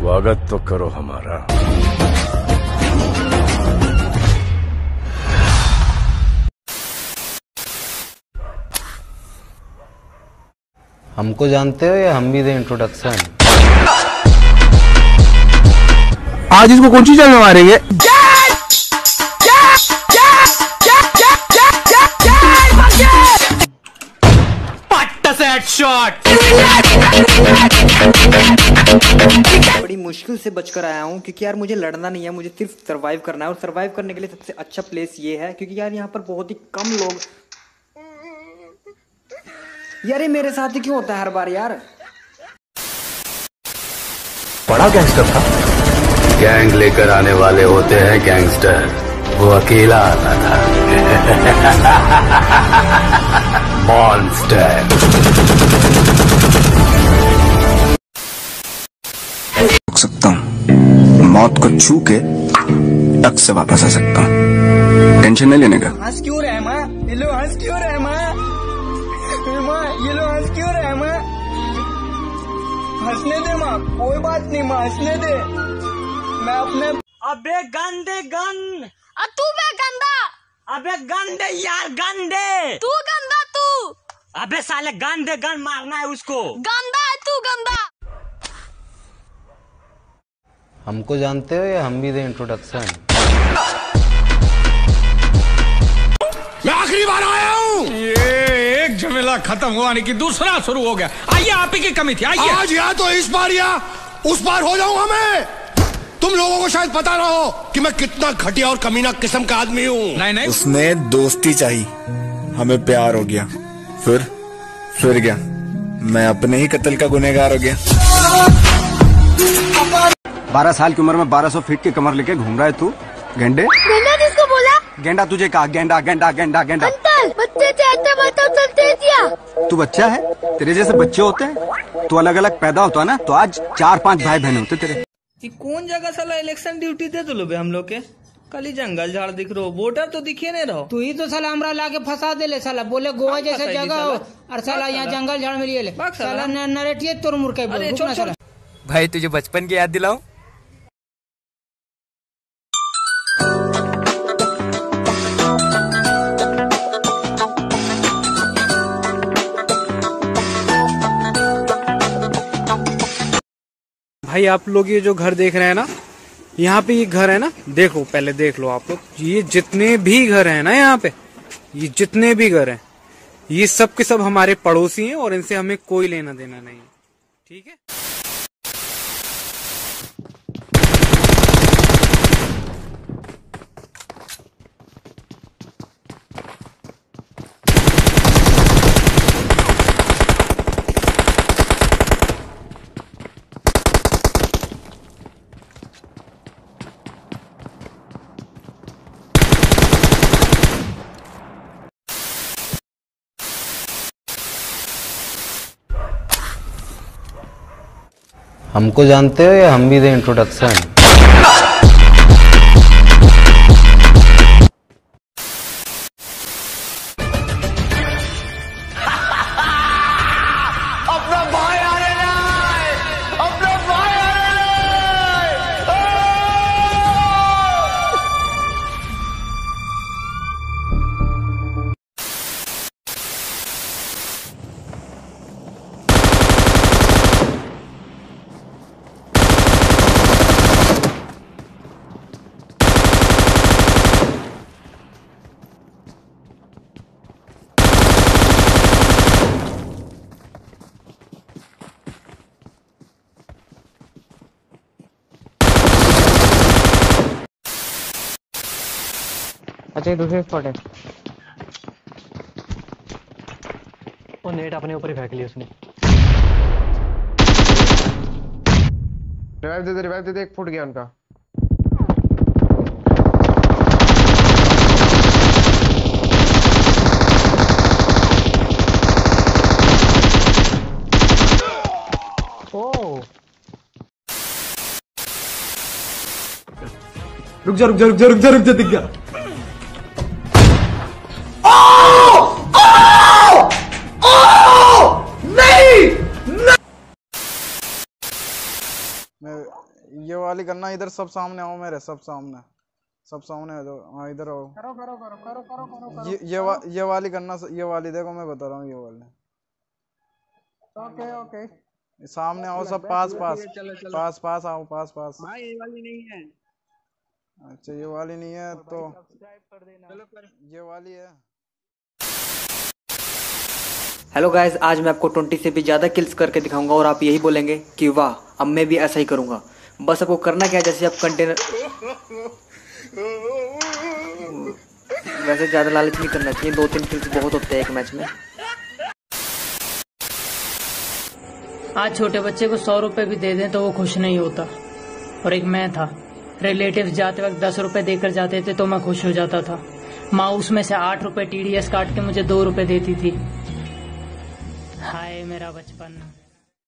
स्वागत तो करो हमारा। हमको जानते हो या हम भी दे इंट्रोडक्शन आज इसको कौन सी जगह मारेंगे? बड़ी मुश्किल से बचकर आया हूँ क्योंकि यार मुझे लड़ना नहीं है मुझे सिर्फ़ सरवाइव करना है। और सरवाइव करने के लिए सबसे अच्छा प्लेस ये है क्योंकि यार यहाँ पर बहुत ही कम लोग यार ये मेरे साथ ही क्यों होता है हर बार यार? बड़ा गैंगस्टर था। गैंग लेकर आने वाले होते हैं गैंगस्टर वो अकेला आता था। मॉन्स्टर मौत को छू के टक से वापस आ सकता हूँ। टेंशन नहीं लेने का। हंस क्यों रहे माँ? ये लो हंस क्यों रहे माँ? माँ ये लो हंस क्यों रहे माँ? हंसने दे माँ। कोई बात नहीं माँ हंसने दे। मैं अपने अबे गंदे गन तू बे गंदा। अबे गंदे यार गंदे। तू गंदा तू। अबे साले गंदे गन मारना है उसको। गंदा है तू गंदा। हमको जानते हो या हम भी दे इंट्रोडक्शन मैं आखिरी बार आया हूँ। ये एक झमेला खत्म हुआ नहीं कि दूसरा शुरू हो गया। आइए आप ही की कमी थी आइए। आज या तो इस बार या उस बार हो जाऊँगा मैं तुम लोगों को शायद पता ना हो कि मैं कितना घटिया और कमीना किस्म का आदमी हूँ। नहीं नहीं। उसने दोस्ती चाहिए। हमें प्यार हो गया। फिर फिर गया मैं अपने ही कत्ल का गुनेगार हो गया। बारह साल की उम्र में बारह सौ फीट की कमर लेके घूम रहा है तू। गेंडे? गंदा किसको बोला? गेंडा तुझे कहा? गेंडा गेंडा गेंडा गेंडा। अंकल बच्चे चलते दिया तू बच्चा है? तेरे जैसे बच्चे होते हैं? तू अलग अलग पैदा होता ना? तो आज चार पाँच भाई बहन होते तेरे। कि कौन जगह साला इलेक्शन ड्यूटी दे दो लो बे हम लोग के? खाली जंगल झाड़ दिख रहो वोटर तो दिखे नहीं रहो। तू ही तो साला हमरा लाके फंसा दे ले साला। बोले गोवा जैसे जगह हो। और साला यहाँ जंगल झाड़ में लिए ले। साला। नरेटिए तोर मुर्के भाई तुझे बचपन की याद दिलाऊं? भाई, आप लोग ये जो घर देख रहे हैं ना, यहाँ पे ये घर है ना, देखो, पहले देख लो आप लोग, ये जितने भी घर हैं ना यहाँ पे, ये जितने भी घर हैं, ये सब के सब हमारे पड़ोसी हैं और इनसे हमें कोई लेना देना नहीं है। ठीक है? हमको जानते हो या हम भी दे इंट्रोडक्शन अच्छा दूसरे स्पॉट है। वो नेट अपने ऊपर ही फेंक लिया उसने। रिवाइव दे दे रिवाइव दे दे एक फुट गया उनका। रुक जा रुक जा रुक जा रुक जा रुक जा दिख गया। करना इधर सब सामने आओ मेरे सब सामने। सब सामने आ जाओ। हाँ इधर आओ। करो करो करो करो करो करो करो। ये ये वा, ये वाली करना ये वाली देखो मैं बता रहा हूँ ये वाली। Okay okay. सामने आओ सब पास पास। पास पास आओ पास पास। भाई ये वाली नहीं है। अच्छा ये वाली नहीं है तो ये वाली है। हेलो गाइस आज मैं आपको 20 से भी ज़्यादा किल्स करके दिखाऊँगा और आप यही बोलेंगे कि वाह अब मैं भी ऐसा ही करूँगा। बस आपको करना क्या जैसे आप कंटेनर वैसे ज़्यादा लालच नहीं करना चाहिए दो तीन किल्स बहुत होते हैं एक मैच में। आज छोटे बच्चे को सौ रुपए भी दे दें तो वो खुश नहीं होता। और एक मैं था। रिलेटिव जाते वक्त दस रुपए देकर जाते थे तो मैं खुश हो जाता था। माँ उसमें से आठ रुपए टीडीएस काट के मुझे दो रुपए देती थी। हाय मेरा बचपन।